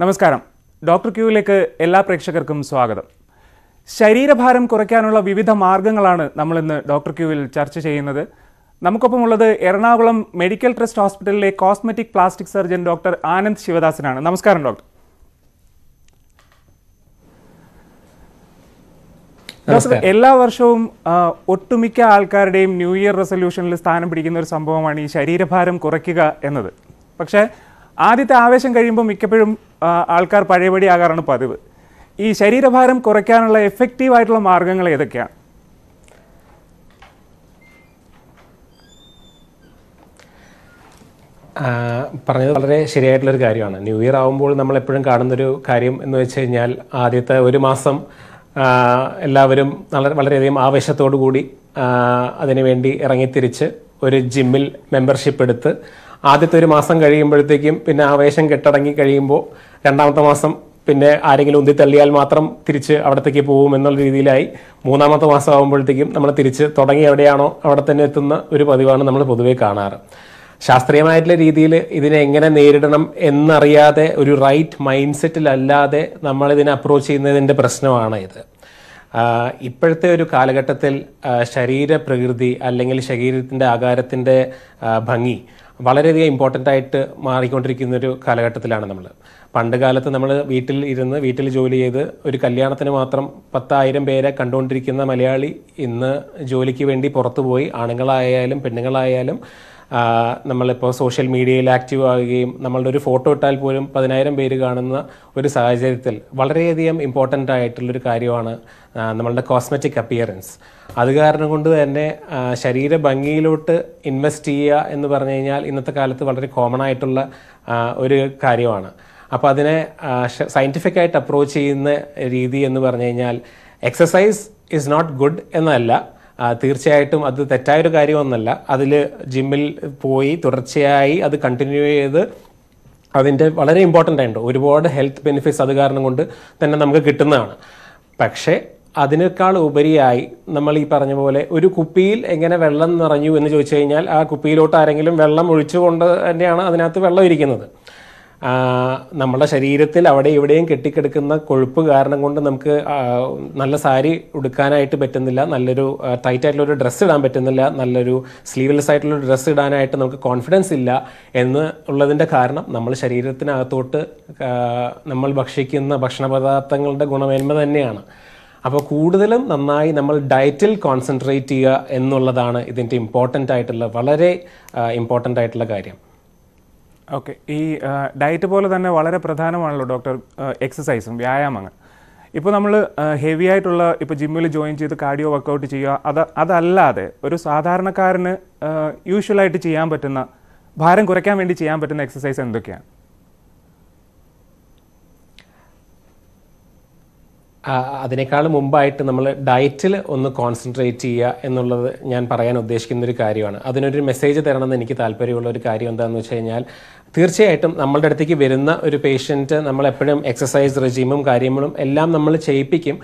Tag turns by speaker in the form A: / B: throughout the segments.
A: നമസ്കാരം. ഡോക്ടർ ക്യൂവിലേക്ക് എല്ലാ പ്രേക്ഷകർക്കും സ്വാഗതം. ശരീരഭാരം കുറയ്ക്കാനുള്ള വിവിധ മാർഗങ്ങളാണ് നമ്മൾ ഇന്ന് ഡോക്ടർ ക്യൂവിൽ ചർച്ച ചെയ്യുന്നത്. നമുക്കൊപ്പമുള്ളത് എറണാകുളം മെഡിക്കൽ ട്രസ്റ്റ് ഹോസ്പിറ്റലിലെ cosmetic plastic surgeon doctor Anand ശിവദാസനാണ്. നമസ്കാരം ഡോക്ടർ. ഡോക്ടർ എല്ലാ വർഷവും ഒട്ടുമിക്ക ആൾക്കാരുടെയും ന്യൂ ഇയർ റെസൊല്യൂഷനിൽ സ്ഥാനം പിടിക്കുന്ന ഒരു സംഭവമാണ് ഈ ശരീരഭാരം കുറയ്ക്കുക എന്നത്. പക്ഷേ ആദ്യത്തെ ആവേശം കഴിയുമ്പോൾ മിക്കപ്പോഴും ആൾക്കാർ പഴയപടി ആകാറാണ് പതിവ്. ഈ ശരീരഭാരം കുറയ്ക്കാനുള്ള എഫക്റ്റീവ് ആയിട്ടുള്ള മാർഗങ്ങൾ ഏതൊക്കെയാണ്?
B: പറഞ്ഞത് വളരെ ശരിയായിട്ടുള്ളൊരു കാര്യമാണ്. ന്യൂ ഇയർ ആകുമ്പോൾ നമ്മൾ എപ്പോഴും കാണുന്നൊരു കാര്യം എന്ന് വെച്ച് കഴിഞ്ഞാൽ ആദ്യത്തെ ഒരു മാസം എല്ലാവരും വളരെ വളരെയധികം ആവേശത്തോടു കൂടി അതിനുവേണ്ടി ഇറങ്ങിത്തിരിച്ച് ഒരു ജിമ്മിൽ മെമ്പർഷിപ്പ് എടുത്ത് ആദ്യത്തെ ഒരു മാസം കഴിയുമ്പോഴത്തേക്കും പിന്നെ ആവേശം കെട്ടടങ്ങി കഴിയുമ്പോൾ രണ്ടാമത്തെ മാസം പിന്നെ ആരെങ്കിലും ഉന്തി തള്ളിയാൽ മാത്രം തിരിച്ച് അവിടത്തേക്ക് പോകും എന്നുള്ള രീതിയിലായി മൂന്നാമത്തെ മാസം ആകുമ്പോഴത്തേക്കും നമ്മൾ തിരിച്ച് തുടങ്ങി എവിടെയാണോ അവിടെ തന്നെ എത്തുന്ന ഒരു പതിവാണ് നമ്മൾ പൊതുവെ കാണാറ്. ശാസ്ത്രീയമായിട്ടുള്ള രീതിയിൽ ഇതിനെ എങ്ങനെ നേരിടണം എന്നറിയാതെ ഒരു റൈറ്റ് മൈൻഡ് സെറ്റിലല്ലാതെ നമ്മളിതിനെ അപ്രോച്ച് ചെയ്യുന്നതിന്റെ പ്രശ്നമാണ് ഇത്. ഇപ്പോഴത്തെ ഒരു കാലഘട്ടത്തിൽ ശരീരപ്രകൃതി അല്ലെങ്കിൽ ശരീരത്തിന്റെ ആകാരത്തിന്റെ ഭംഗി വളരെയധികം ഇമ്പോർട്ടന്റ് ആയിട്ട് മാറിക്കൊണ്ടിരിക്കുന്ന ഒരു കാലഘട്ടത്തിലാണ് നമ്മൾ പണ്ട് കാലത്ത് നമ്മൾ വീട്ടിൽ ഇരുന്ന് വീട്ടിൽ ജോലി ചെയ്ത് ഒരു കല്യാണത്തിന് മാത്രം പത്തായിരം പേരെ കണ്ടുകൊണ്ടിരിക്കുന്ന മലയാളി ഇന്ന് ജോലിക്ക് വേണ്ടി പുറത്തുപോയി. ആണുങ്ങളായാലും പെണ്ണുങ്ങളായാലും നമ്മളിപ്പോൾ സോഷ്യൽ മീഡിയയിൽ ആക്റ്റീവ് ആവുകയും നമ്മളുടെ ഒരു ഫോട്ടോ ഇട്ടാൽ പോലും പതിനായിരം പേര് കാണുന്ന ഒരു സാഹചര്യത്തിൽ വളരെയധികം ഇമ്പോർട്ടന്റ് ആയിട്ടുള്ളൊരു കാര്യമാണ് നമ്മളുടെ കോസ്മെറ്റിക് അപ്പിയറൻസ് അത് കാരണം കൊണ്ട് തന്നെ ശരീര ഭംഗിയിലോട്ട് ഇൻവെസ്റ്റ് ചെയ്യുക എന്ന് പറഞ്ഞു കഴിഞ്ഞാൽ ഇന്നത്തെ കാലത്ത് വളരെ കോമൺ ആയിട്ടുള്ള ഒരു കാര്യമാണ്. അപ്പോൾ അതിനെ സയന്റിഫിക് ആയിട്ട് അപ്രോച്ച് ചെയ്യുന്ന രീതി എന്ന് പറഞ്ഞു കഴിഞ്ഞാൽ എക്സസൈസ് ഇസ് നോട്ട് ഗുഡ് എന്നല്ല തീർച്ചയായിട്ടും അത് തെറ്റായൊരു കാര്യമൊന്നല്ല. അതിൽ ജിമ്മിൽ പോയി തുടർച്ചയായി അത് കണ്ടിന്യൂ ചെയ്ത് അതിന്റെ വളരെ ഇമ്പോർട്ടന്റ് ആയിട്ടുണ്ട്. ഒരുപാട് ഹെൽത്ത് ബെനിഫിറ്റ്സ് അത് കാരണം കൊണ്ട് തന്നെ നമുക്ക് കിട്ടുന്നതാണ്. പക്ഷേ അതിനേക്കാൾ ഉപരിയായി നമ്മൾ ഈ പറഞ്ഞ പോലെ ഒരു കുപ്പിയിൽ എങ്ങനെ വെള്ളം നിറഞ്ഞു എന്ന് ചോദിച്ചു കഴിഞ്ഞാൽ ആ കുപ്പിയിലോട്ട് ആരെങ്കിലും വെള്ളം ഒഴിച്ചുകൊണ്ട് തന്നെയാണ് അതിനകത്ത് വെള്ളം ഇരിക്കുന്നത്. നമ്മുടെ ശരീരത്തിൽ അവിടെ ഇവിടെയും കെട്ടിക്കിടക്കുന്ന കൊഴുപ്പ് കാരണം കൊണ്ട് നമുക്ക് നല്ല സാരി ഉടുക്കാനായിട്ട് പറ്റുന്നില്ല നല്ലൊരു ടൈറ്റ് ആയിട്ടുള്ള ഒരു ഡ്രസ്സ് ഇടാൻ പറ്റുന്നില്ല നല്ലൊരു സ്ലീവ്ലെസ് ആയിട്ടുള്ള ഡ്രസ്സ് ഇടാനായിട്ട് നമുക്ക് കോൺഫിഡൻസ് ഇല്ല എന്ന് ഉള്ളതിന്റെ കാരണം നമ്മൾ ശരീരത്തിനകത്തോട്ട് നമ്മൾ ഭക്ഷിക്കുന്ന ഭക്ഷണ പദാർത്ഥങ്ങളുടെ ഗുണമേന്മ തന്നെയാണ്. അപ്പോൾ കൂടുതലും നന്നായി നമ്മൾ ഡയറ്റിൽ കോൺസെൻട്രേറ്റ് ചെയ്യുക എന്നുള്ളതാണ് ഇതിന്റെ ഇമ്പോർട്ടന്റ് ആയിട്ടുള്ള വളരെ ഇമ്പോർട്ടന്റ് ആയിട്ടുള്ള കാര്യം.
A: ഓക്കെ ഈ ഡയറ്റ് പോലെ തന്നെ വളരെ പ്രധാനമാണല്ലോ ഡോക്ടർ എക്സസൈസും വ്യായാമങ്ങൾ. ഇപ്പോൾ നമ്മൾ ഹെവി ആയിട്ടുള്ള ഇപ്പോൾ ജിമ്മിൽ ജോയിൻ ചെയ്ത് കാർഡിയോ വർക്കൗട്ട് ചെയ്യുക അത് അതല്ലാതെ ഒരു സാധാരണക്കാരന് യൂഷ്വലായിട്ട് ചെയ്യാൻ പറ്റുന്ന ഭാരം കുറയ്ക്കാൻ വേണ്ടി ചെയ്യാൻ പറ്റുന്ന എക്സസൈസ് എന്തൊക്കെയാണ്?
B: അതിനേക്കാൾ മുമ്പായിട്ട് നമ്മൾ ഡയറ്റിൽ ഒന്ന് കോൺസെൻട്രേറ്റ് ചെയ്യുക എന്നുള്ളത് ഞാൻ പറയാൻ ഉദ്ദേശിക്കുന്ന ഒരു കാര്യമാണ്. അതിനൊരു മെസ്സേജ് തരണമെന്ന് എനിക്ക് താല്പര്യമുള്ള ഒരു കാര്യം എന്താണെന്ന് വെച്ച് കഴിഞ്ഞാൽ തീർച്ചയായിട്ടും നമ്മളുടെ അടുത്തേക്ക് വരുന്ന ഒരു പേഷ്യന്റ് നമ്മളെപ്പോഴും എക്സസൈസ് റെജീമും കാര്യങ്ങളും എല്ലാം നമ്മൾ ചെയ്യിപ്പിക്കും.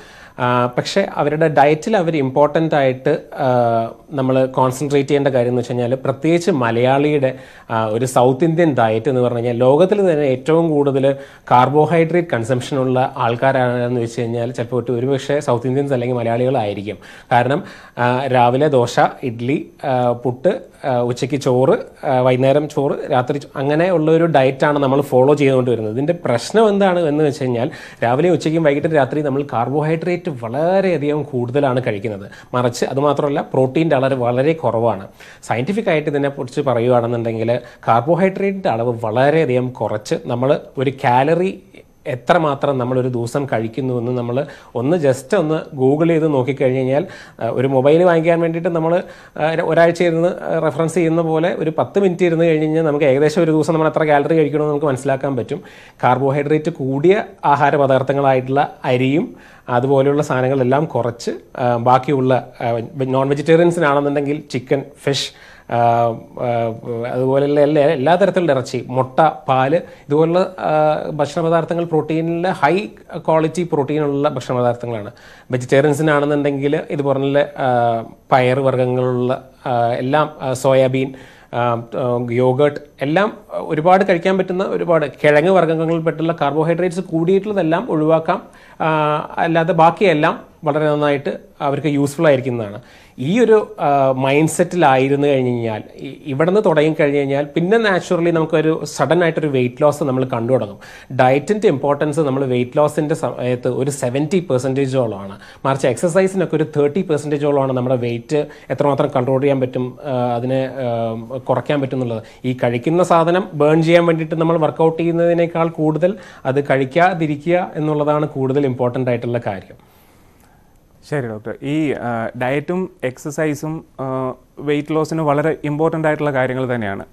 B: പക്ഷേ അവരുടെ ഡയറ്റിൽ അവർ ഇമ്പോർട്ടന്റ് ആയിട്ട് നമ്മൾ കോൺസെൻട്രേറ്റ് ചെയ്യേണ്ട കാര്യം എന്ന് വെച്ച് കഴിഞ്ഞാൽ പ്രത്യേകിച്ച് മലയാളിയുടെ ഒരു സൗത്ത് ഇന്ത്യൻ ഡയറ്റ് എന്ന് പറഞ്ഞു കഴിഞ്ഞാൽ ലോകത്തിൽ തന്നെ ഏറ്റവും കൂടുതൽ കാർബോഹൈഡ്രേറ്റ് കൺസംഷൻ ഉള്ള ആൾക്കാരാണെന്ന് വെച്ച് കഴിഞ്ഞാൽ ചിലപ്പോൾ ഒരു ഒരുപക്ഷെ സൗത്ത് ഇന്ത്യൻസ് അല്ലെങ്കിൽ മലയാളികളായിരിക്കും. കാരണം രാവിലെ ദോശ ഇഡ്ഡലി പുട്ട് ഉച്ചയ്ക്ക് ചോറ് വൈകുന്നേരം ചോറ് രാത്രി അങ്ങനെ ഉള്ള ഒരു ഡയറ്റാണ് നമ്മൾ ഫോളോ ചെയ്തുകൊണ്ട് വരുന്നത്. ഇതിന്റെ പ്രശ്നം എന്താണ് എന്ന് വെച്ച് കഴിഞ്ഞാൽ രാവിലെ ഉച്ചയ്ക്കും വൈകിട്ടും രാത്രി നമ്മൾ കാർബോഹൈഡ്രേറ്റ് വളരെയധികം കൂടുതലാണ് കഴിക്കുന്നത്. മറിച്ച് അതുമാത്രമല്ല പ്രോട്ടീന്റെ അളവ് വളരെ കുറവാണ്. സയന്റിഫിക് ആയിട്ട് ഇതിനെക്കുറിച്ച് പറയുകയാണെന്നുണ്ടെങ്കിൽ കാർബോഹൈഡ്രേറ്റിന്റെ അളവ് വളരെയധികം കുറച്ച് നമ്മൾ ഒരു കാലറി എത്രമാത്രം നമ്മളൊരു ദിവസം കഴിക്കുന്നുവെന്ന് നമ്മൾ ഒന്ന് ജസ്റ്റ് ഒന്ന് ഗൂഗിൾ ചെയ്ത് നോക്കിക്കഴിഞ്ഞ് കഴിഞ്ഞാൽ ഒരു മൊബൈൽ വാങ്ങിക്കാൻ വേണ്ടിയിട്ട് നമ്മൾ ഒരാഴ്ച ഇരുന്ന് റെഫറൻസ് ചെയ്യുന്ന പോലെ ഒരു പത്ത് മിനിറ്റ് ഇരുന്ന് കഴിഞ്ഞ് കഴിഞ്ഞാൽ നമുക്ക് ഏകദേശം ഒരു ദിവസം നമ്മൾ എത്ര കാലറി കഴിക്കണമെന്ന് നമുക്ക് മനസ്സിലാക്കാൻ പറ്റും. കാർബോഹൈഡ്രേറ്റ് കൂടിയ ആഹാര പദാർത്ഥങ്ങളായിട്ടുള്ള അരിയും അതുപോലെയുള്ള സാധനങ്ങളെല്ലാം കുറച്ച് ബാക്കിയുള്ള നോൺ വെജിറ്റേറിയൻസിനാണെന്നുണ്ടെങ്കിൽ ചിക്കൻ ഫിഷ് അതുപോലെയുള്ള എല്ലാ എല്ലാ തരത്തിലുള്ള ഇറച്ചി മുട്ട പാൽ ഇതുപോലുള്ള ഭക്ഷണ പദാർത്ഥങ്ങൾ പ്രോട്ടീനിലെ ഹൈ ക്വാളിറ്റി പ്രോട്ടീനുള്ള ഭക്ഷണ പദാർത്ഥങ്ങളാണ് വെജിറ്റേറിയൻസിനാണെന്നുണ്ടെങ്കിൽ ഇതുപോലെ പയർ വർഗങ്ങളുള്ള എല്ലാം സോയാബീൻ യോഗേർട്ട് എല്ലാം ഒരുപാട് കഴിക്കാൻ പറ്റുന്ന ഒരുപാട് കിഴങ്ങ് വർഗങ്ങളിൽപ്പെട്ടുള്ള കാർബോഹൈഡ്രേറ്റ്സ് കൂടിയിട്ടുള്ളതെല്ലാം ഒഴിവാക്കാം. അല്ലാതെ ബാക്കിയെല്ലാം വളരെ നന്നായിട്ട് അവർക്ക് യൂസ്ഫുൾ ആയിരിക്കുന്നതാണ്. ഈ ഒരു മൈൻഡ് സെറ്റിലായിരുന്നു കഴിഞ്ഞ് കഴിഞ്ഞാൽ ഇവിടെ നിന്ന് തുടങ്ങി കഴിഞ്ഞ് കഴിഞ്ഞാൽ പിന്നെ നാച്ചുറലി നമുക്കൊരു സഡൻ ആയിട്ടൊരു വെയിറ്റ് ലോസ് നമ്മൾ കണ്ടു തുടങ്ങും. ഡയറ്റിന്റെ ഇമ്പോർട്ടൻസ് നമ്മൾ വെയിറ്റ് ലോസിന്റെ സമയത്ത് ഒരു സെവന്റി പെർസെന്റേജോളമാണ് മറിച്ച് എക്സസൈസിനൊക്കെ ഒരു തേർട്ടി പെർസെന്റേജോളമാണ് നമ്മുടെ വെയിറ്റ് എത്രമാത്രം കൺട്രോൾ ചെയ്യാൻ പറ്റും അതിനെ കുറയ്ക്കാൻ പറ്റും എന്നുള്ളത്. ഈ കഴിക്കുന്ന സാധനം ബേൺ ചെയ്യാൻ വേണ്ടിയിട്ട് നമ്മൾ വർക്കൗട്ട് ചെയ്യുന്നതിനേക്കാൾ കൂടുതൽ അത് കഴിക്കാതിരിക്കുക എന്നുള്ളതാണ് കൂടുതൽ ഇമ്പോർട്ടന്റ് ആയിട്ടുള്ള കാര്യം.
A: ശരി ഡോക്ടർ ഈ ഡയറ്റും എക്സസൈസും വെയിറ്റ് ലോസിന് വളരെ ഇമ്പോർട്ടന്റ് ആയിട്ടുള്ള കാര്യങ്ങൾ തന്നെയാണ്.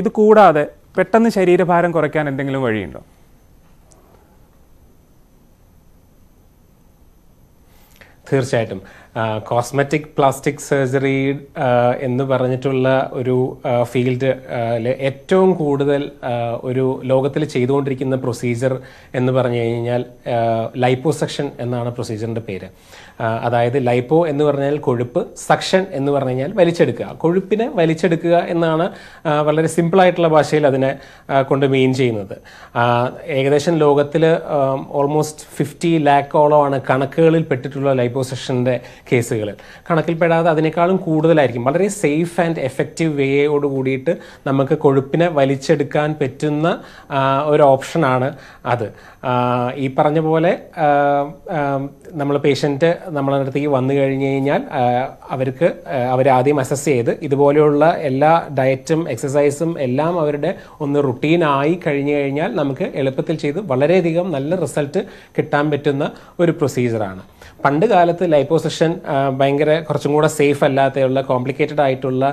A: ഇത് കൂടാതെ പെട്ടെന്ന് ശരീരഭാരം കുറയ്ക്കാൻ എന്തെങ്കിലും വഴിയുണ്ടോ?
B: തീർച്ചയായിട്ടും. കോസ്മെറ്റിക് പ്ലാസ്റ്റിക് സർജറി എന്ന് പറഞ്ഞിട്ടുള്ള ഒരു ഫീൽഡ് ഏറ്റവും കൂടുതൽ ഒരു ലോകത്തിൽ ചെയ്തുകൊണ്ടിരിക്കുന്ന പ്രൊസീജിയർ എന്ന് പറഞ്ഞു കഴിഞ്ഞാൽ ലൈപ്പോസെക്ഷൻ എന്നാണ് പ്രൊസീജിയറിന്റെ പേര്. അതായത് ലൈപ്പോ എന്ന് പറഞ്ഞാൽ കൊഴുപ്പ് സക്ഷൻ എന്ന് പറഞ്ഞു കഴിഞ്ഞാൽ വലിച്ചെടുക്കുക. കൊഴുപ്പിനെ വലിച്ചെടുക്കുക എന്നാണ് വളരെ സിമ്പിളായിട്ടുള്ള ഭാഷയിൽ അതിനെ കൊണ്ട് മീൻ ചെയ്യുന്നത്. ഏകദേശം ലോകത്തിൽ ഓൾമോസ്റ്റ് ഫിഫ്റ്റി ലാക്കോളമാണ് കണക്കുകളിൽ പെട്ടിട്ടുള്ള ലൈപ്പോസെക്ഷന്റെ കേസുകൾ കണക്കിൽപ്പെടാതെ അതിനേക്കാളും കൂടുതലായിരിക്കും. വളരെ സേഫ് ആൻഡ് എഫക്റ്റീവ് വേയോട് കൂടിയിട്ട് നമുക്ക് കൊഴുപ്പിനെ വലിച്ചെടുക്കാൻ പറ്റുന്ന ഒരു ഓപ്ഷനാണ് അത്. ഈ പറഞ്ഞ പോലെ നമ്മൾ പേഷ്യന്റ് നമ്മളെ അടുത്തേക്ക് വന്നു കഴിഞ്ഞ് കഴിഞ്ഞാൽ അവർക്ക് അവരാദ്യം അസസ് ചെയ്ത് ഇതുപോലെയുള്ള എല്ലാ ഡയറ്റും എക്സസൈസും എല്ലാം അവരുടെ ഒന്ന് റുട്ടീനായി കഴിഞ്ഞു കഴിഞ്ഞാൽ നമുക്ക് എളുപ്പത്തിൽ ചെയ്ത് വളരെയധികം നല്ല റിസൾട്ട് കിട്ടാൻ പറ്റുന്ന ഒരു പ്രൊസീജിയറാണ് പണ്ട് കാലത്ത് ലൈപ്പോസെഷൻ ഭയങ്കര കുറച്ചും കൂടെ സേഫ് അല്ലാതെയുള്ള കോംപ്ലിക്കേറ്റഡ് ആയിട്ടുള്ള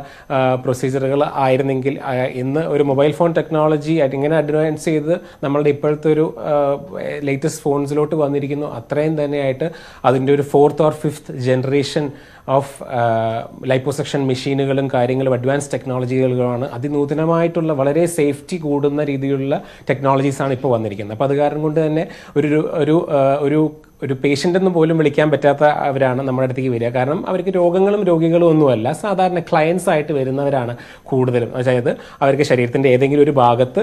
B: പ്രൊസീജിയറുകൾ ആയിരുന്നെങ്കിൽ ഇന്ന് ഒരു മൊബൈൽ ഫോൺ ടെക്നോളജി ഇങ്ങനെ അഡ്വാൻസ് ചെയ്ത് നമ്മളുടെ ഇപ്പോഴത്തെ ഒരു ലേറ്റസ്റ്റ് ഫോൺസിലോട്ട് വന്നിരിക്കുന്നു. അത്രയും തന്നെയായിട്ട് അതിന്റെ ഒരു fourth or fifth generation of liposuction മെഷീനുകളും കാര്യങ്ങളും അഡ്വാൻസ് ടെക്നോളജികളുമാണ് അതിനൂതനമായിട്ടുള്ള വളരെ സേഫ്റ്റി കൂടുന്ന രീതിയിലുള്ള ടെക്നോളജീസാണ് ഇപ്പോൾ വന്നിരിക്കുന്നത്. അപ്പോൾ അത് കാരണം കൊണ്ട് തന്നെ ഒരു ഒരു ഒരു ഒരു പേഷ്യന്റ് എന്ന് പോലും വിളിക്കാൻ പറ്റാത്ത അവരാണ് നമ്മുടെ അടുത്തേക്ക് വരിക. കാരണം അവർക്ക് രോഗങ്ങളും രോഗികളും ഒന്നുമല്ല സാധാരണ ക്ലയൻസ് ആയിട്ട് വരുന്നവരാണ് കൂടുതലും. അതായത് അവർക്ക് ശരീരത്തിന്റെ ഏതെങ്കിലും ഒരു ഭാഗത്ത്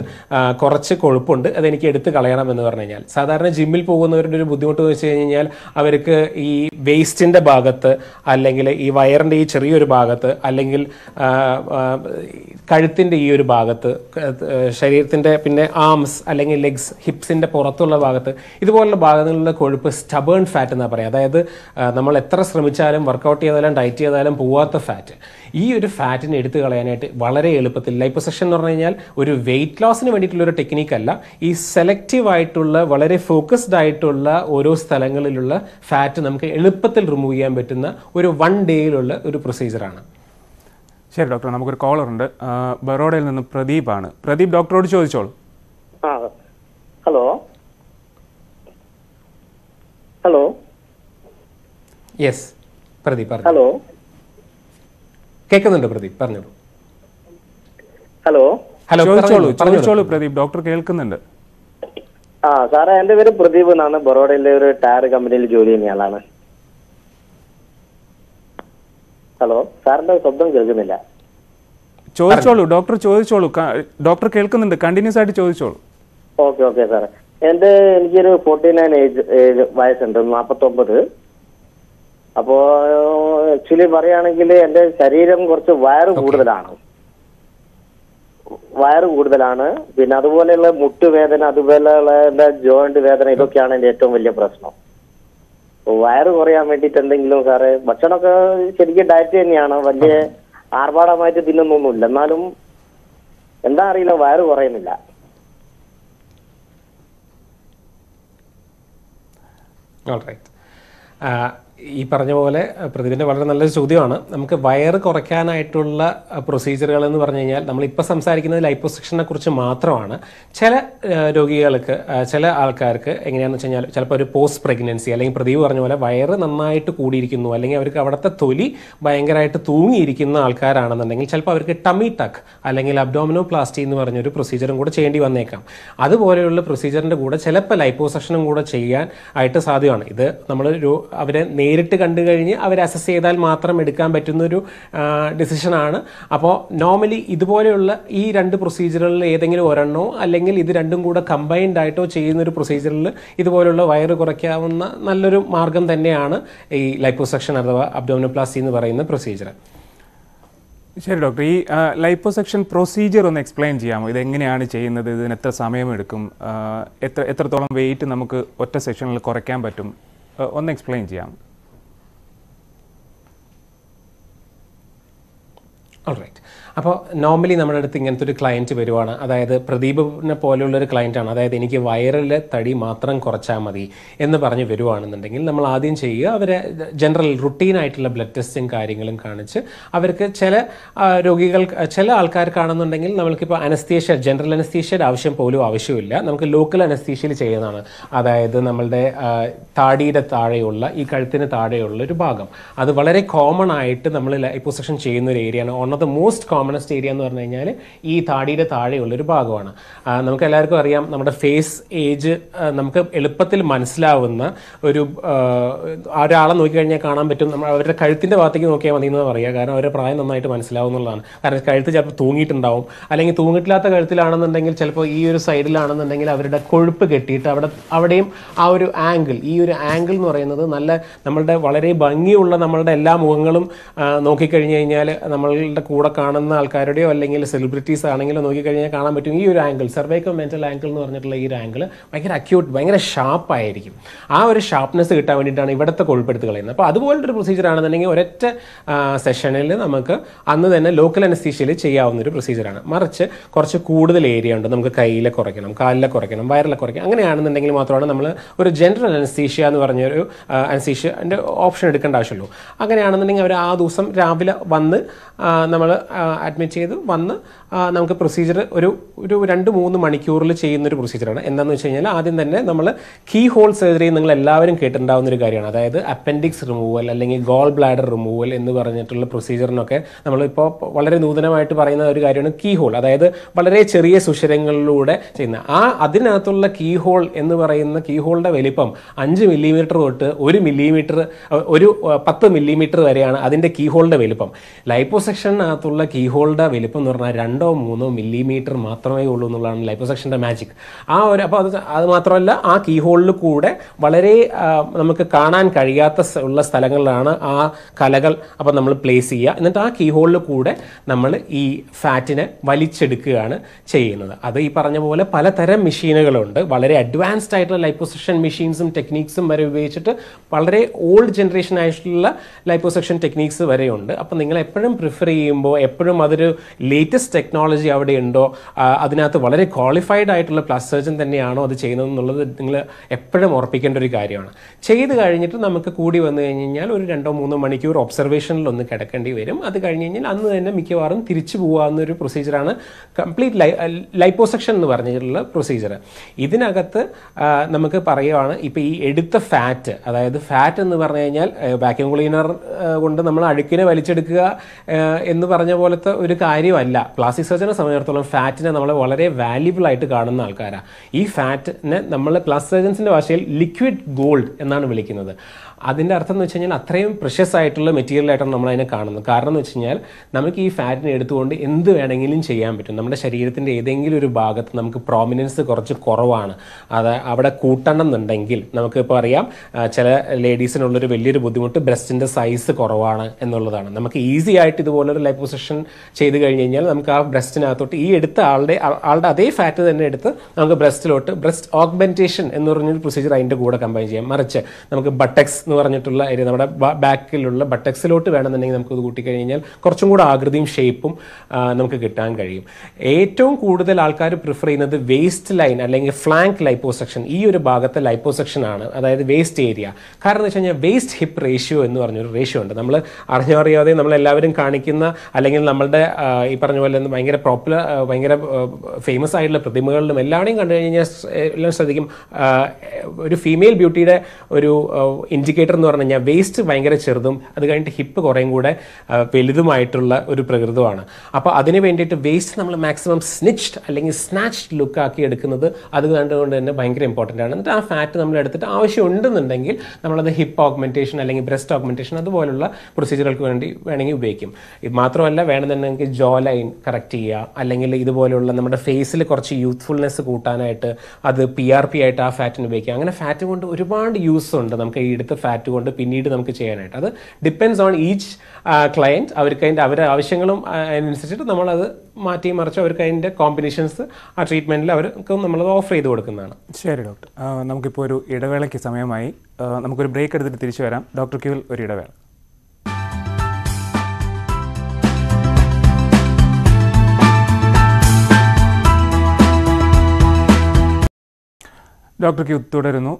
B: കുറച്ച് കൊഴുപ്പുണ്ട് അതെനിക്ക് എടുത്ത് കളയണം എന്ന് പറഞ്ഞു കഴിഞ്ഞാൽ. സാധാരണ ജിമ്മിൽ പോകുന്നവരുടെ ഒരു ബുദ്ധിമുട്ട് വെച്ച് കഴിഞ്ഞാൽ അവർക്ക് ഈ വേസ്റ്റിന്റെ ഭാഗത്ത് അല്ലെങ്കിൽ ഈ വയറിന്റെ ഈ ചെറിയൊരു ഭാഗത്ത് അല്ലെങ്കിൽ കഴുത്തിന്റെ ഈ ഒരു ഭാഗത്ത് ശരീരത്തിന്റെ പിന്നെ ആംസ് അല്ലെങ്കിൽ ലെഗ്സ് ഹിപ്സിന്റെ പുറത്തുള്ള ഭാഗത്ത് ഇതുപോലുള്ള ഭാഗങ്ങളിലുള്ള കൊഴുപ്പ് സ്റ്റബേൺ ഫാറ്റ് എന്നാ പറയുക അതായത് നമ്മൾ എത്ര ശ്രമിച്ചാലും വർക്കൗട്ട് ചെയ്താലും ഡയറ്റ് ചെയ്താലും പോവാത്ത ഫാറ്റ് ഈ ഒരു ഫാറ്റിനെ എടുത്തു കളയാനായിട്ട് വളരെ എളുപ്പത്തിൽ ലൈപ്പോസെഷൻ എന്ന് പറഞ്ഞു കഴിഞ്ഞാൽ ഒരു വെയിറ്റ് ലോസിന് വേണ്ടിയിട്ടുള്ള ഒരു ടെക്നിക്ക് അല്ല. ഈ സെലക്റ്റീവ് ആയിട്ടുള്ള വളരെ ഫോക്കസ്ഡ് ആയിട്ടുള്ള ഓരോ സ്ഥലങ്ങളിലുള്ള ഫാറ്റ് നമുക്ക് എളുപ്പത്തിൽ റിമൂവ് ചെയ്യാൻ പറ്റുന്ന ഒരു വൺ ഡേയിലുള്ള ഒരു പ്രൊസീജിയറാണ്
A: ശരി ഡോക്ടർ നമുക്കൊരു കോളർ ഉണ്ട്. ബറോഡയിൽ നിന്ന് പ്രദീപാണ്. പ്രദീപ് ഡോക്ടറോട് ചോദിച്ചോളൂ.
C: ആ ഹലോ. ഹലോ
B: യെസ് പ്രദീപ് പറഞ്ഞു.
C: ഹലോ
B: കേൾക്കുന്നുണ്ട് പ്രദീപ്? പറഞ്ഞോളൂ
C: ഹലോ
B: ഹലോ
A: ചോദിച്ചോളൂ. ചോദിച്ചോളൂ പ്രദീപ് ഡോക്ടർ കേൾക്കുന്നുണ്ട്.
C: ആ സാറേ എന്റെ പേര് പ്രദീപ് എന്നാണ്. ബറോഡയിലെ ഒരു ടയർ കമ്പനിയിൽ ജോലി ചെയ്യുന്ന ആളാണ്. ഹലോ സാറിന്റെ ശബ്ദം കേൾക്കുന്നില്ല.
A: ചോദിച്ചോളൂ ഡോക്ടർ ചോദിച്ചോളൂ ഡോക്ടർ കേൾക്കുന്നുണ്ട്. കണ്ടിന്യൂസ് ആയിട്ട് ചോദിച്ചോളൂ.
C: ഓക്കെ ഓക്കെ സാറേ. എന്റെ എനിക്കൊരു ഫോർട്ടി നയൻ ഏജ് ഏജ് വയസ്സുണ്ട് നാൽപ്പത്തൊമ്പത് അപ്പോ ആക്ച്വലി പറയുകയാണെങ്കിൽ എന്റെ ശരീരം കുറച്ച് വയറ് കൂടുതലാണ്. വയറ് കൂടുതലാണ്. പിന്നെ അതുപോലെയുള്ള മുട്ടുവേദന അതുപോലെയുള്ള എന്റെ ജോയിന്റ് വേദന ഇതൊക്കെയാണ് എന്റെ ഏറ്റവും വലിയ പ്രശ്നം. വയറ് കുറയാൻ വേണ്ടിയിട്ട് എന്തെങ്കിലും സാറേ ഭക്ഷണമൊക്കെ ശരിക്കും ഡയറ്റ് തന്നെയാണ്. വലിയ ആർഭാടമായിട്ട് തിന്നുന്നൊന്നുമില്ല. എന്നാലും എന്താ അറിയില്ല വയറ് കുറയുന്നില്ല.
B: ഓൾറൈറ്റ് ഈ പറഞ്ഞ പോലെ പ്രതിവിന്റെ വളരെ നല്ലൊരു ചോദ്യമാണ്. നമുക്ക് വയറ് കുറയ്ക്കാനായിട്ടുള്ള പ്രൊസീജിയറുകൾ എന്ന് പറഞ്ഞു കഴിഞ്ഞാൽ നമ്മളിപ്പോൾ സംസാരിക്കുന്നത് ലൈപ്പോസെക്ഷനെ കുറിച്ച് മാത്രമാണ്. ചില രോഗികൾക്ക് ചില ആൾക്കാർക്ക് എങ്ങനെയാണെന്ന് വെച്ച് കഴിഞ്ഞാൽ ചിലപ്പോൾ ഒരു പോസ്റ്റ് പ്രഗ്നൻസി അല്ലെങ്കിൽ പ്രദീപ് പറഞ്ഞ പോലെ വയറ് നന്നായിട്ട് കൂടിയിരിക്കുന്നു അല്ലെങ്കിൽ അവർക്ക് അവിടുത്തെ തൊലി ഭയങ്കരമായിട്ട് തൂങ്ങിയിരിക്കുന്ന ആൾക്കാരാണെന്നുണ്ടെങ്കിൽ ചിലപ്പോൾ അവർക്ക് ടമി ടക്ക് അല്ലെങ്കിൽ അബ്ഡോമിനോ പ്ലാസ്റ്റി എന്ന് പറഞ്ഞൊരു പ്രൊസീജിയറും കൂടെ ചെയ്യേണ്ടി വന്നേക്കാം. അതുപോലെയുള്ള പ്രൊസീജിയറിന്റെ കൂടെ ചിലപ്പോൾ ലൈപ്പോസെക്ഷനും കൂടെ ചെയ്യാൻ ആയിട്ട് സാധ്യമാണ്. ഇത് നമ്മൾ അവരെ നേരിട്ട് കണ്ടു കഴിഞ്ഞ് അവർ അസസ് ചെയ്താൽ മാത്രം എടുക്കാൻ പറ്റുന്നൊരു ഡിസിഷനാണ് അപ്പോൾ നോർമലി ഇതുപോലെയുള്ള ഈ രണ്ട് പ്രൊസീജിയറുകളിൽ ഏതെങ്കിലും ഒരെണ്ണോ അല്ലെങ്കിൽ ഇത് രണ്ടും കൂടെ കമ്പൈൻഡ് ആയിട്ടോ ചെയ്യുന്നൊരു പ്രൊസീജിയറിൽ ഇതുപോലുള്ള വയറ് കുറയ്ക്കാവുന്ന നല്ലൊരു മാർഗം തന്നെയാണ് ഈ ലൈപ്പോസെക്ഷൻ അഥവാ അബ്ഡോമിനോപ്ലാസ്റ്റി എന്ന് പറയുന്ന പ്രൊസീജിയർ
A: ശരി ഡോക്ടർ ഈ ലൈപ്പോസെക്ഷൻ പ്രൊസീജിയർ ഒന്ന് എക്സ്പ്ലെയിൻ ചെയ്യാമോ? ഇത് എങ്ങനെയാണ് ചെയ്യുന്നത്? ഇതിന് എത്ര സമയമെടുക്കും? എത്ര എത്രത്തോളം വെയിറ്റ് നമുക്ക് ഒറ്റ സെക്ഷനിൽ കുറയ്ക്കാൻ പറ്റും? ഒന്ന് എക്സ്പ്ലെയിൻ ചെയ്യാം.
B: ഓൾറൈറ്റ് അപ്പോൾ നോർമലി നമ്മുടെ അടുത്ത് ഇങ്ങനത്തെ ഒരു ക്ലയന്റ് വരുവാണ്. അതായത് പ്രദീപിനെ പോലെയുള്ള ഒരു ക്ലയന്റാണ് അതായത് എനിക്ക് വയറിലെ തടി മാത്രം കുറച്ചാൽ മതി എന്ന് പറഞ്ഞ് വരുവാണെന്നുണ്ടെങ്കിൽ നമ്മൾ ആദ്യം ചെയ്യുക അവരെ ജനറൽ റുട്ടീനായിട്ടുള്ള ബ്ലഡ് ടെസ്റ്റും കാര്യങ്ങളും കാണിച്ച് അവർക്ക് ചില രോഗികൾ ചില ആൾക്കാർക്കാണെന്നുണ്ടെങ്കിൽ നമ്മൾക്കിപ്പോൾ അനസ്തീഷ്യ ജനറൽ അനസ്തീഷ്യയുടെ ആവശ്യം പോലും ആവശ്യമില്ല. നമുക്ക് ലോക്കൽ അനസ്തീഷ്യയിൽ ചെയ്യുന്നതാണ്. അതായത് നമ്മളുടെ താടിയുടെ താഴെയുള്ള ഈ കഴുത്തിന് താഴെയുള്ള ഒരു ഭാഗം. അത് വളരെ കോമൺ ആയിട്ട് നമ്മൾ ലൈപ്പോസെക്ഷൻ ചെയ്യുന്ന ഒരു ഏരിയയാണ് one of the most commonest area എന്ന് പറഞ്ഞു കഴിഞ്ഞാൽ ഈ താടിയുടെ താഴെയുള്ളൊരു ഭാഗമാണ്. നമുക്ക് എല്ലാവർക്കും അറിയാം നമ്മുടെ ഫേസ് ഏജ് നമുക്ക് എളുപ്പത്തിൽ മനസ്സിലാവുന്ന ഒരു ഒരാളെ നോക്കിക്കഴിഞ്ഞാൽ കാണാൻ പറ്റും. നമ്മൾ അവരുടെ കഴുത്തിന്റെ ഭാഗത്തേക്ക് നോക്കിയാൽ മതി എന്ന് പറയുക കാരണം അവരുടെ പ്രായം നന്നായിട്ട് മനസ്സിലാവും എന്നുള്ളതാണ്. കാരണം കഴുത്ത് ചിലപ്പോൾ തൂങ്ങിയിട്ടുണ്ടാവും. അല്ലെങ്കിൽ തൂങ്ങിട്ടില്ലാത്ത കഴുത്തിലാണെന്നുണ്ടെങ്കിൽ ചിലപ്പോൾ ഈ ഒരു സൈഡിലാണെന്നുണ്ടെങ്കിൽ അവരുടെ കൊഴുപ്പ് കെട്ടിയിട്ട് അവിടെ അവിടെയും ആ ഒരു ആംഗിൾ ഈ ഒരു ആംഗിൾ എന്ന് പറയുന്നത് നല്ല നമ്മളുടെ വളരെ ഭംഗിയുള്ള നമ്മളുടെ എല്ലാ മുഖങ്ങളും നോക്കിക്കഴിഞ്ഞ് കഴിഞ്ഞാൽ നമ്മളുടെ കൂടെ കാണുന്ന ആൾക്കാരുടെയോ അല്ലെങ്കിൽ സെലിബ്രിറ്റീസ് ആണെങ്കിലോ നോക്കിക്കഴിഞ്ഞാൽ കാണാൻ പറ്റും. ഈ ഒരു ആംഗിൾ സർവൈക്കോ മെന്റൽ ആംഗിൾ എന്ന് പറഞ്ഞിട്ടുള്ള ഈ ഒരു ആംഗിൾ ഭയങ്കര അക്യൂട്ട് ഭയങ്കര ഷാർപ്പായിരിക്കും ആ ഒരു ഷാർപ്നെസ് കിട്ടാൻ വേണ്ടിയിട്ടാണ് ഇവിടുത്തെ കൊഴുപ്പെടുത്ത് കളയുന്നത് അപ്പോൾ അതുപോലൊരു പ്രൊസീജിയർ ആണെന്നുണ്ടെങ്കിൽ ഒരൊറ്റ സെഷനിൽ നമുക്ക് അന്ന് തന്നെ ലോക്കൽ അനസ്തീഷ്യയിൽ ചെയ്യാവുന്ന ഒരു പ്രൊസീജിയറാണ് മറിച്ച് കുറച്ച് കൂടുതൽ ഏരിയ ഉണ്ട്. നമുക്ക് കയ്യിലെ കുറയ്ക്കണം കാലിലെ കുറയ്ക്കണം വയറിലെ കുറയ്ക്കണം. അങ്ങനെയാണെന്നുണ്ടെങ്കിൽ മാത്രമാണ് നമ്മൾ ഒരു ജനറൽ അനസ്തീഷ്യ എന്ന് പറഞ്ഞൊരു അനസ്തീഷ്യന്റെ ഓപ്ഷൻ എടുക്കേണ്ട ആവശ്യമുള്ളൂ. അങ്ങനെയാണെന്നുണ്ടെങ്കിൽ അവർ ആ ദിവസം രാവിലെ വന്ന് നമ്മൾ അഡ്മിറ്റ് ചെയ്തു വന്ന് നമുക്ക് പ്രൊസീജിയർ ഒരു ഒരു രണ്ട് മൂന്ന് മണിക്കൂറിൽ ചെയ്യുന്ന ഒരു പ്രൊസീജിയറാണ് എന്താണെന്ന് വെച്ച് കഴിഞ്ഞാൽ ആദ്യം തന്നെ നമ്മൾ കീ ഹോൾ സർജറി നിങ്ങൾ എല്ലാവരും കേട്ടിട്ടുണ്ടാവുന്ന ഒരു കാര്യമാണ്. അതായത് അപ്പൻഡിക്സ് റിമൂവൽ അല്ലെങ്കിൽ ഗോൾ ബ്ലാഡർ റിമൂവൽ എന്ന് പറഞ്ഞിട്ടുള്ള പ്രൊസീജിയറിനൊക്കെ നമ്മളിപ്പോൾ വളരെ നൂതനമായിട്ട് പറയുന്ന ഒരു കാര്യമാണ് കീ ഹോൾ അതായത് വളരെ ചെറിയ സുഷിരങ്ങളിലൂടെ ചെയ്യുന്ന. ആ അതിനകത്തുള്ള കീ ഹോൾ എന്ന് പറയുന്ന കീ ഹോളിന്റെ വലിപ്പം അഞ്ച് മില്ലിമീറ്റർ തൊട്ട് ഒരു മില്ലിമീറ്റർ ഒരു പത്ത് മില്ലിമീറ്റർ വരെയാണ് അതിന്റെ കീ ഹോളിന്റെ വലിപ്പം. ലൈപ്പോസെക്ഷനകത്തുള്ള കീ ഹോളിന്റെ വലിപ്പം എന്ന് പറഞ്ഞാൽ രണ്ടോ മൂന്നോ മില്ലിമീറ്റർ മാത്രമേ ഉള്ളൂ എന്നുള്ളതാണ് ലൈപ്പോസെക്ഷന്റെ മാജിക് ആ ഒരു അപ്പോൾ അത് അത് മാത്രമല്ല ആ കീ ഹോളിൽ കൂടെ വളരെ നമുക്ക് കാണാൻ കഴിയാത്ത ഉള്ള സ്ഥലങ്ങളിലാണ് ആ കലകൾ അപ്പോൾ നമ്മൾ പ്ലേസ് ചെയ്യുക. എന്നിട്ട് ആ കീ ഹോളിൽ കൂടെ നമ്മൾ ഈ ഫാറ്റിനെ വലിച്ചെടുക്കുകയാണ് ചെയ്യുന്നത്. അത് ഈ പറഞ്ഞ പോലെ പലതരം മെഷീനുകളുണ്ട് വളരെ അഡ്വാൻസ്ഡ് ആയിട്ടുള്ള ലൈപ്പോസെക്ഷൻ മെഷീൻസും ടെക്നീക്സും വരെ ഉപയോഗിച്ചിട്ട് വളരെ ഓൾഡ് ജനറേഷൻ ആയിട്ടുള്ള ലൈപ്പോസെക്ഷൻ ടെക്നീക്സ് വരെയുണ്ട്. അപ്പോൾ നിങ്ങൾ എപ്പോഴും പ്രിഫർ ചെയ്യുമ്പോൾ എപ്പോഴും അതൊരു ലേറ്റസ്റ്റ് ടെക്നോളജി അവിടെ ഉണ്ടോ? അതിനകത്ത് വളരെ ക്വാളിഫൈഡ് ആയിട്ടുള്ള പ്ലസ് സർജൻ തന്നെയാണോ അത് ചെയ്യുന്നത് എന്നുള്ളത് നിങ്ങൾ എപ്പോഴും ഉറപ്പിക്കേണ്ട ഒരു കാര്യമാണ്. ചെയ്ത് കഴിഞ്ഞിട്ട് നമുക്ക് കൂടി വന്നു കഴിഞ്ഞ് കഴിഞ്ഞാൽ ഒരു രണ്ടോ മൂന്നോ മണിക്കൂർ ഒബ്സർവേഷനിൽ ഒന്ന് കിടക്കേണ്ടി വരും. അത് കഴിഞ്ഞ് കഴിഞ്ഞാൽ അന്ന് തന്നെ മിക്കവാറും തിരിച്ചു പോകാവുന്ന ഒരു പ്രൊസീജിയറാണ് കംപ്ലീറ്റ് ലൈ ലൈപ്പോസെക്ഷൻ എന്ന് പറഞ്ഞിട്ടുള്ള പ്രൊസീജിയർ ഇതിനകത്ത് നമുക്ക് പറയുവാണ് ഇപ്പോൾ ഈ എടുത്ത ഫാറ്റ് അതായത് ഫാറ്റ് എന്ന് പറഞ്ഞു കഴിഞ്ഞാൽ വാക്യൂം ക്ലീനർ കൊണ്ട് നമ്മൾ അഴുക്കിനെ വലിച്ചെടുക്കുക എന്ന് പറഞ്ഞ പോലത്തെ ഒരു കാര്യമല്ല. പ്ലാസ്റ്റിക് സർജനെ സംബന്ധിച്ചിടത്തോളം ഫാറ്റിനെ നമ്മൾ വളരെ വാല്യുബിൾ ആയിട്ട് കാണുന്ന ആൾക്കാരാണ് ഈ ഫാറ്റിനെ നമ്മൾ പ്ലാസ്റ്റിക് സർജൻസിന്റെ ഭാഷയിൽ ലിക്വിഡ് ഗോൾഡ് എന്നാണ് വിളിക്കുന്നത്. അതിന്റെ അർത്ഥം എന്ന് വെച്ച് കഴിഞ്ഞാൽ അത്രയും പ്രഷ്യസ് ആയിട്ടുള്ള മെറ്റീരിയൽ ആയിട്ടാണ് നമ്മൾ അതിനെ കാണുന്നത്. കാരണം എന്ന് വെച്ച് കഴിഞ്ഞാൽ നമുക്ക് ഈ ഫാറ്റിനെ എടുത്തുകൊണ്ട് എന്ത് വേണമെങ്കിലും ചെയ്യാൻ പറ്റും. നമ്മുടെ ശരീരത്തിന്റെ ഏതെങ്കിലും ഒരു ഭാഗത്ത് നമുക്ക് പ്രോമിനൻസ് കുറച്ച് കുറവാണ്. അത് അവിടെ കൂട്ടണം എന്നുണ്ടെങ്കിൽ നമുക്കിപ്പോൾ അറിയാം ചില ലേഡീസിനുള്ളൊരു വലിയൊരു ബുദ്ധിമുട്ട് ബ്രസ്റ്റിന്റെ സൈസ് കുറവാണ് എന്നുള്ളതാണ്. നമുക്ക് ഈസി ആയിട്ട് ഇതുപോലൊരു ലൈപ്പോസെഷൻ ചെയ്ത് കഴിഞ്ഞ് കഴിഞ്ഞാൽ നമുക്ക് ആ ബ്രസ്റ്റിനകത്തോട്ട് ഈ എടുത്ത ആളുടെ ആളുടെ അതേ ഫാറ്റ് തന്നെ എടുത്ത് നമുക്ക് ബ്രസ്റ്റിലോട്ട് ബ്രസ്റ്റ് ഓഗ്മെന്റേഷൻ എന്ന് പറഞ്ഞൊരു പ്രൊസീജിയർ അതിന്റെ കൂടെ കമ്പൈൻ ചെയ്യാം. മറിച്ച് നമുക്ക് ബട്ടക്സ് എന്ന് പറഞ്ഞിട്ടുള്ള ഏരിയ നമ്മുടെ ബാക്കിലുള്ള ബട്ടക്സിലോട്ട് വേണമെന്നുണ്ടെങ്കിൽ നമുക്ക് ഇത് കൂട്ടിക്കഴിഞ്ഞാൽ കുറച്ചും കൂടെ ആകൃതിയും ഷേപ്പും നമുക്ക് കിട്ടാൻ കഴിയും. ഏറ്റവും കൂടുതൽ ആൾക്കാർ പ്രിഫർ ചെയ്യുന്നത് വേസ്റ്റ് ലൈൻ അല്ലെങ്കിൽ ഫ്ലാങ്ക് ലൈപ്പോസെക്ഷൻ ഈ ഒരു ഭാഗത്തെ ലൈപ്പോസെക്ഷൻ ആണ് അതായത് വേസ്റ്റ് ഏരിയ കാരണം എന്ന് വെച്ച് കഴിഞ്ഞാൽ വേസ്റ്റ് ഹിപ്പ് റേഷ്യോ എന്ന് പറഞ്ഞൊരു റേഷ്യോ ഉണ്ട്. നമ്മൾ അറിഞ്ഞോ അറിയാതെ നമ്മൾ എല്ലാവരും കാണിക്കുന്ന അല്ലെങ്കിൽ നമ്മളുടെ ഈ പറഞ്ഞ പോലെ ഭയങ്കര പോപ്പുലർ ഭയങ്കര ഫേമസ് ആയിട്ടുള്ള പ്രതിമകളിലും എല്ലാവരെയും കണ്ടു കഴിഞ്ഞാൽ എല്ലാം ശ്രദ്ധിക്കും. ഒരു ഫീമെയിൽ ബ്യൂട്ടിയുടെ ഒരു ഇൻഡിക്കേറ്റർ എന്ന് പറഞ്ഞു കഴിഞ്ഞാൽ വേസ്റ്റ് ഭയങ്കര ചെറുതും അത് കഴിഞ്ഞിട്ട് ഹിപ്പ് കുറേയും കൂടെ വലുതുമായിട്ടുള്ള ഒരു പ്രകൃതമാണ് അപ്പോൾ അതിന് വേണ്ടിയിട്ട് വേസ്റ്റ് നമ്മൾ മാക്സിമം സ്നിച്ച്ഡ് അല്ലെങ്കിൽ സ്നാച്ച്ഡ് ലുക്ക് ആക്കി എടുക്കുന്നത് അത് കണ്ടുകൊണ്ട് തന്നെ ഭയങ്കര ഇമ്പോർട്ടന്റ് ആണ്. എന്നിട്ട് ആ ഫാറ്റ് നമ്മൾ എടുത്തിട്ട് ആവശ്യം ഉണ്ടെന്നുണ്ടെങ്കിൽ നമ്മളത് ഹിപ്പ് ഓഗ്മെന്റേഷൻ അല്ലെങ്കിൽ ബ്രസ്റ്റ് ഓഗ്മെന്റേഷൻ അതുപോലുള്ള പ്രൊസീജിയറുകൾക്ക് വേണ്ടി വേണമെങ്കിൽ ഉപയോഗിക്കും. ഇത് മാത്രമല്ല വേണമെന്നുണ്ടെങ്കിൽ ജോ ലൈൻ കറക്റ്റ് ചെയ്യുക അല്ലെങ്കിൽ ഇതുപോലുള്ള നമ്മുടെ ഫേസിൽ കുറച്ച് യൂത്ത്ഫുൾനെസ് കൂട്ടാനായിട്ട് അത് പി ആർ പി ആയിട്ട് ആ ഫാറ്റിന് ഉപയോഗിക്കുക. അങ്ങനെ ഫാറ്റ് കൊണ്ട് ഒരുപാട് യൂസ് ഉണ്ട്. നമുക്ക് ഈ എടുത്ത ഫാറ്റ് കൊണ്ട് പിന്നീട് നമുക്ക് ചെയ്യാനായിട്ട്. അത് ഡിപ്പെൻസ് ഓൺ ഈച്ച് ക്ലയന്റ് അവർക്ക് അതിന്റെ അവരുടെ ആവശ്യങ്ങളും അതിനനുസരിച്ചിട്ട് നമ്മളത് മാറ്റി മറിച്ച് അവർക്ക് അതിന്റെ കോമ്പിനേഷൻസ് ആ ട്രീറ്റ്മെന്റിൽ അവർക്ക് നമ്മളത് ഓഫർ ചെയ്ത് കൊടുക്കുന്നതാണ്.
A: ശരി ഡോക്ടർ നമുക്കിപ്പോൾ ഒരു ഇടവേളയ്ക്ക് സമയമായി. നമുക്കൊരു ബ്രേക്ക് എടുത്തിട്ട് തിരിച്ചു വരാം. ഡോക്ടർ ക്യൂൽ ഒരു ഇടവേള. ഡോക്ടർ ക്യൂ തുടരുന്നു.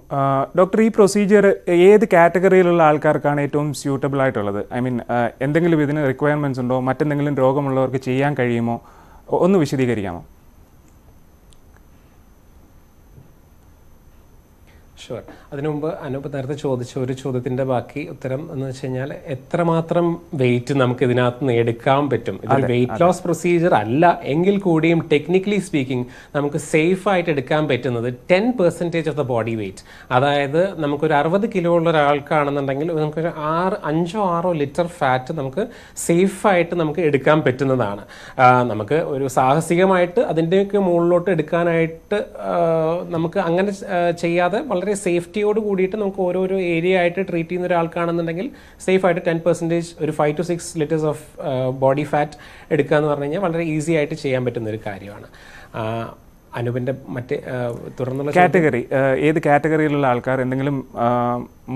A: ഡോക്ടർ ഈ പ്രൊസീജിയർ ഏത് കാറ്റഗറിയിലുള്ള ആൾക്കാർക്കാണ് ഏറ്റവും സ്യൂട്ടബിൾ ആയിട്ടുള്ളത്? ഐ മീൻ എന്തെങ്കിലും ഇതിന് റിക്വയർമെന്റ്സ് ഉണ്ടോ? മറ്റെന്തെങ്കിലും രോഗമുള്ളവർക്ക് ചെയ്യാൻ കഴിയുമോ? ഒന്ന് വിശദീകരിക്കാമോ?
B: ഷുവർ അതിനു മുമ്പ് അനൂപ് നേരത്തെ ചോദിച്ച ഒരു ചോദ്യത്തിന്റെ ബാക്കി ഉത്തരം എന്ന് വെച്ച് കഴിഞ്ഞാൽ എത്രമാത്രം വെയിറ്റ് നമുക്ക് ഇതിനകത്ത് നിന്ന് എടുക്കാൻ പറ്റും? ഇതൊരു വെയിറ്റ് ലോസ് പ്രൊസീജിയർ അല്ല. എങ്കിൽ കൂടിയും ടെക്നിക്കലി സ്പീക്കിംഗ് നമുക്ക് സേഫ് ആയിട്ട് എടുക്കാൻ പറ്റുന്നത് ten percentage of the body weight അതായത് നമുക്കൊരു അറുപത് കിലോ ഉള്ള ഒരാൾക്കാണെന്നുണ്ടെങ്കിൽ നമുക്കൊരു ആറ് അഞ്ചോ ആറോ ലിറ്റർ ഫാറ്റ് നമുക്ക് സേഫ് ആയിട്ട് നമുക്ക് എടുക്കാൻ പറ്റുന്നതാണ്. നമുക്ക് ഒരു സാഹസികമായിട്ട് അതിന്റെയൊക്കെ മുകളിലോട്ട് എടുക്കാനായിട്ട് നമുക്ക് അങ്ങനെ ചെയ്യാതെ വളരെ സേഫ്റ്റിയോട് കൂടിയിട്ട് നമുക്ക് ഓരോരോ ഏരിയ ആയിട്ട് ട്രീറ്റ് ചെയ്യുന്ന ഒരാൾക്കാണെന്നുണ്ടെങ്കിൽ സേഫ് ആയിട്ട് ടെൻ പെർസെന്റേജ് ഒരു five to six litres of body fat എടുക്കുക എന്ന് പറഞ്ഞു കഴിഞ്ഞാൽ വളരെ ഈസി ആയിട്ട് ചെയ്യാൻ പറ്റുന്ന ഒരു കാര്യമാണ്. അനുപിന്റെ മറ്റ് തുടർന്നുള്ള
A: കാറ്റഗറി ഏത് കാറ്റഗറിയിലുള്ള ആൾക്കാർ എന്തെങ്കിലും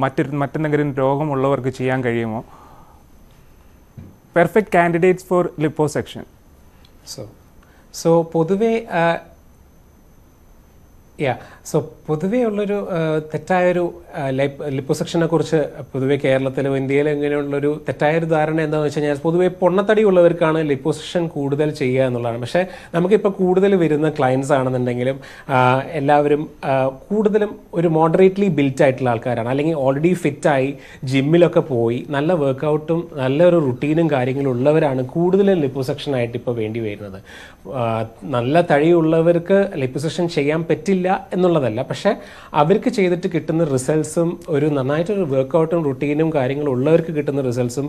A: മറ്റൊരു മറ്റെന്തെങ്കിലും രോഗമുള്ളവർക്ക് ചെയ്യാൻ കഴിയുമോ? Perfect candidates for liposuction
B: so so പൊതുവേ യാ സോ പൊതുവേ ഉള്ളൊരു തെറ്റായൊരു ലിപ്പോസെക്ഷനെ കുറിച്ച് പൊതുവേ കേരളത്തിലും ഇന്ത്യയിലും ഇങ്ങനെയുള്ളൊരു തെറ്റായൊരു ധാരണ എന്താണെന്ന് വെച്ച് കഴിഞ്ഞാൽ പൊതുവേ പൊണ്ണത്തടി ഉള്ളവർക്കാണ് ലിപ്പോസെക്ഷൻ കൂടുതൽ ചെയ്യുക എന്നുള്ളതാണ്. പക്ഷേ നമുക്കിപ്പോൾ കൂടുതൽ വരുന്ന ക്ലയൻസ് ആണെന്നുണ്ടെങ്കിലും എല്ലാവരും കൂടുതലും ഒരു മോഡറേറ്റ്ലി ബിൽറ്റ് ആയിട്ടുള്ള ആൾക്കാരാണ്. അല്ലെങ്കിൽ ഓൾറെഡി ഫിറ്റായി ജിമ്മിലൊക്കെ പോയി നല്ല വർക്കൗട്ടും നല്ലൊരു റുട്ടീനും കാര്യങ്ങളും ഉള്ളവരാണ് കൂടുതലും ലിപ്പോസെക്ഷൻ ആയിട്ട് ഇപ്പോൾ വേണ്ടി വരുന്നത്. നല്ല തടിയുള്ളവർക്ക് ലിപ്പോസെക്ഷൻ ചെയ്യാൻ പറ്റില്ല എന്നുള്ളതല്ല പക്ഷേ അവർക്ക് ചെയ്തിട്ട് കിട്ടുന്ന റിസൾട്ട്സും ഒരു നന്നായിട്ടൊരു വർക്കൗട്ടും റുട്ടീനും കാര്യങ്ങളും ഉള്ളവർക്ക് കിട്ടുന്ന റിസൾട്ട്സും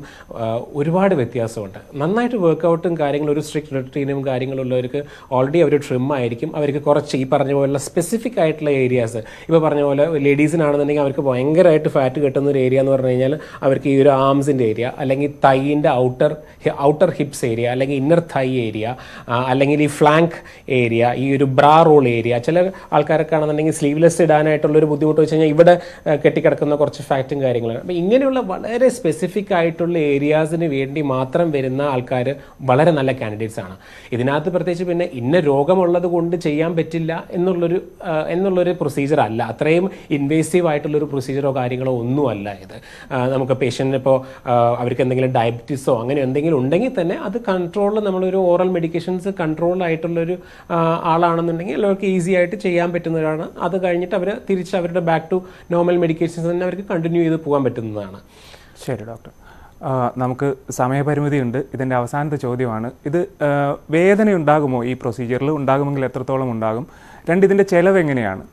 B: ഒരുപാട് വ്യത്യാസമുണ്ട്. നന്നായിട്ട് വർക്കൗട്ടും കാര്യങ്ങളും ഒരു സ്ട്രിക്റ്റ് റുട്ടീനും കാര്യങ്ങളും ഉള്ളവർക്ക് ഓൾറെഡി അവർ ട്രിം ആയിരിക്കും. അവർക്ക് കുറച്ച് ഈ പറഞ്ഞ പോലുള്ള സ്പെസിഫിക് ആയിട്ടുള്ള ഏരിയാസ് ഇപ്പോൾ പറഞ്ഞ പോലെ ലേഡീസിനാണെന്നുണ്ടെങ്കിൽ അവർക്ക് ഭയങ്കരമായിട്ട് ഫാറ്റ് കിട്ടുന്ന ഒരു ഏരിയ എന്ന് പറഞ്ഞു കഴിഞ്ഞാൽ അവർക്ക് ഈ ഒരു ആംസിന്റെ ഏരിയ അല്ലെങ്കിൽ തൈയിന്റെ ഔട്ടർ ഔട്ടർ ഹിപ്സ് ഏരിയ അല്ലെങ്കിൽ ഇന്നർ തൈ ഏരിയ അല്ലെങ്കിൽ ഈ ഫ്ലാങ്ക് ഏരിയ ഈ ഒരു ബ്രാ റോൾ ഏരിയ ചില ആൾക്കാരൊക്കെ ആണെന്നുണ്ടെങ്കിൽ സ്ലീവ്ലെസ് ഇടാനായിട്ടുള്ള ഒരു ബുദ്ധിമുട്ട് വെച്ച് കഴിഞ്ഞാൽ ഇവിടെ കെട്ടിക്കിടക്കുന്ന കുറച്ച് ഫാക്റ്റും കാര്യങ്ങളാണ് അപ്പോൾ ഇങ്ങനെയുള്ള വളരെ സ്പെസിഫിക് ആയിട്ടുള്ള ഏരിയാസിന് വേണ്ടി മാത്രം വരുന്ന ആൾക്കാർ വളരെ നല്ല കാൻഡിഡേറ്റ്സ് ആണ്. ഇതിനകത്ത് പ്രത്യേകിച്ച് പിന്നെ ഇന്ന രോഗമുള്ളത് കൊണ്ട് ചെയ്യാൻ പറ്റില്ല എന്നുള്ളൊരു എന്നുള്ളൊരു പ്രൊസീജിയർ അല്ല. അത്രയും ഇൻവേസീവ് ആയിട്ടുള്ളൊരു പ്രൊസീജിയറോ കാര്യങ്ങളോ ഒന്നുമല്ല ഇത്. നമുക്ക് പേഷ്യന്റിന് ഇപ്പോൾ അവർക്ക് എന്തെങ്കിലും ഡയബറ്റീസോ അങ്ങനെ എന്തെങ്കിലും ഉണ്ടെങ്കിൽ തന്നെ അത് കൺട്രോളിൽ നമ്മളൊരു ഓറൽ മെഡിക്കേഷൻസ് കൺട്രോൾ ആയിട്ടുള്ളൊരു ആളാണെന്നുണ്ടെങ്കിൽ അവർക്ക് ഈസി ആയിട്ട് ചെയ്യാൻ പറ്റുന്നതാണ് അത് കഴിഞ്ഞിട്ട് അവർ തിരിച്ച് അവരുടെ ബാക്ക് ടു നോർമൽ മെഡിക്കേഷൻസ് തന്നെ അവർക്ക് കണ്ടിന്യൂ ചെയ്ത് പോകാൻ പറ്റുന്നതാണ്.
A: ശരി ഡോക്ടർ നമുക്ക് സമയപരിമിതി ഉണ്ട്. ഇതിന്റെ അവസാനത്തെ ചോദ്യമാണ്. ഇത് വേദന ഉണ്ടാകുമോ ഈ പ്രൊസീജിയറിൽ ഉണ്ടാകുമെങ്കിൽ എത്രത്തോളം ഉണ്ടാകും? രണ്ട് ഇതിന്റെ ചിലവ് എങ്ങനെയാണ്?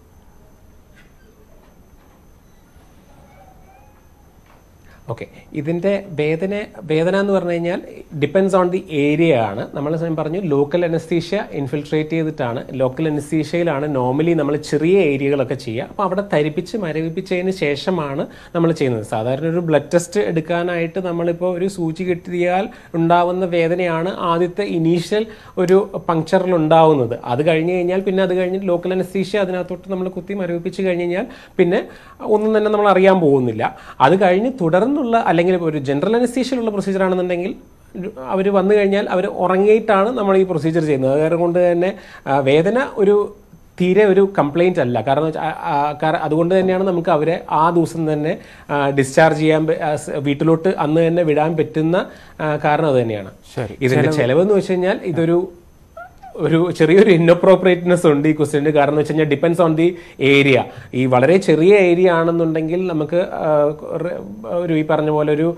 B: ഓക്കെ ഇതിന്റെ വേദന വേദന എന്ന് പറഞ്ഞു കഴിഞ്ഞാൽ ഡിപ്പെൻസ് ഓൺ ദി ഏരിയ ആണ്. നമ്മൾ സമയം പറഞ്ഞു ലോക്കൽ അനസ്തീഷ്യ ഇൻഫിൽട്രേറ്റ് ചെയ്തിട്ടാണ്. ലോക്കൽ അനസ്തീഷ്യയിലാണ് നോർമലി നമ്മൾ ചെറിയ ഏരിയകളൊക്കെ ചെയ്യുക. അപ്പോൾ അവിടെ തരിപ്പിച്ച് മരവിപ്പിച്ചതിന് ശേഷമാണ് നമ്മൾ ചെയ്യുന്നത്. സാധാരണ ഒരു ബ്ലഡ് ടെസ്റ്റ് എടുക്കാനായിട്ട് നമ്മളിപ്പോൾ ഒരു സൂചി കിട്ടിയാൽ ഉണ്ടാവുന്ന വേദനയാണ് ആദ്യത്തെ ഇനീഷ്യൽ ഒരു പങ്ക്ചറിൽ ഉണ്ടാവുന്നത്. അത് കഴിഞ്ഞ് കഴിഞ്ഞാൽ പിന്നെ അത് കഴിഞ്ഞ് ലോക്കൽ അനസ്തീഷ്യ അതിനകത്തോട്ട് നമ്മൾ കുത്തി മരവിപ്പിച്ച് കഴിഞ്ഞ് കഴിഞ്ഞാൽ പിന്നെ ഒന്നും തന്നെ നമ്മൾ അറിയാൻ പോകുന്നില്ല. അത് കഴിഞ്ഞ് തുടർന്നുള്ള അല്ലെങ്കിൽ ഒരു ജനറൽ അനസ്തീഷ്യയിലുള്ള പ്രൊസീജിയർ ആണെന്നുണ്ടെങ്കിൽ അവർ വന്നു കഴിഞ്ഞാൽ അവർ ഉറങ്ങിയിട്ടാണ് നമ്മൾ ഈ പ്രൊസീജിയർ ചെയ്യുന്നത്. കാരണം കൊണ്ട് തന്നെ വേദന ഒരു തീരെ ഒരു കംപ്ലൈന്റ് അല്ല. കാരണം അതുകൊണ്ട് തന്നെയാണ് നമുക്ക് അവരെ ആ ദിവസം തന്നെ ഡിസ്ചാർജ് ചെയ്യാൻ വീട്ടിലോട്ട് അന്ന് തന്നെ വിടാൻ പറ്റുന്ന കാരണം അത് തന്നെയാണ്. ഇതിന്റെ ചെലവ്. എന്ന് വെച്ച് കഴിഞ്ഞാൽ ഇതൊരു ഒരു ചെറിയൊരു ഇന്നപ്രോപ്രിയേറ്റ്നെസ് ഉണ്ട് ഈ ക്വസ്റ്റ്യന് കാരണം വെച്ച് കഴിഞ്ഞാൽ ഡിപ്പെൻസ് ഓൺ ദി ഏരിയ ഈ വളരെ ചെറിയ ഏരിയ ആണെന്നുണ്ടെങ്കിൽ നമുക്ക് ഒരു ഈ പറഞ്ഞ പോലെ ഒരു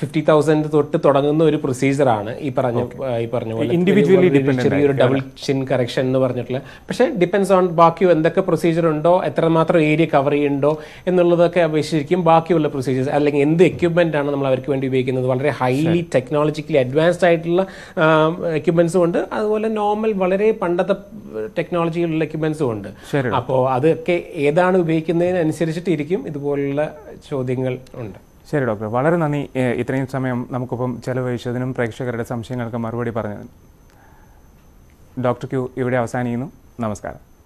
B: ഫിഫ്റ്റി തൗസൻഡ് തൊട്ട് തുടങ്ങുന്ന ഒരു പ്രൊസീജിയറാണ് ഈ പറഞ്ഞ ഈ പറഞ്ഞ പോലെ
A: ഇൻഡിവിജ്വലി
B: ചെറിയൊരു ഡബിൾ ചിൻ കറക്ഷൻ എന്ന് പറഞ്ഞിട്ടുള്ള. പക്ഷേ ഡിപ്പെൻസ് ഓൺ ബാക്കി എന്തൊക്കെ പ്രൊസീജിയർ ഉണ്ടോ എത്രമാത്രം ഏരിയ കവർ ചെയ്യുന്നുണ്ടോ എന്നുള്ളതൊക്കെ അപേക്ഷിച്ചിരിക്കും ബാക്കിയുള്ള പ്രൊസീജിയേഴ്സ് അല്ലെങ്കിൽ എന്ത് എക്യുപ്മെന്റ് ആണ് നമ്മൾ അവർക്ക് വേണ്ടി ഉപയോഗിക്കുന്നത്. വളരെ ഹൈലി ടെക്നോളജിക്കലി അഡ്വാൻസ്ഡ് ആയിട്ടുള്ള എക്യുപ്മെന്റ്സും ഉണ്ട്. അതുപോലെ നോർമൽ വളരെ പണ്ടത്തെ ടെക്നോളജിയിലുള്ള എക്യുപ്മെന്റ്സും ഉണ്ട്. അപ്പോൾ അതൊക്കെ ഏതാണ് ഉപയോഗിക്കുന്നതിനനുസരിച്ചിട്ടിരിക്കും. ഇതുപോലുള്ള ചോദ്യങ്ങൾ ഉണ്ട്.
A: ശരി ഡോക്ടർ. വളരെ നന്ദി. ഇത്രയും സമയം നമുക്കൊപ്പം ചെലവഴിച്ചതിനും പ്രേക്ഷകരുടെ സംശയങ്ങൾക്ക് മറുപടി പറഞ്ഞതിനും. ഡോക്ടർ ക്യൂ ഇവിടെ അവസാനിക്കുന്നു. നമസ്കാരം.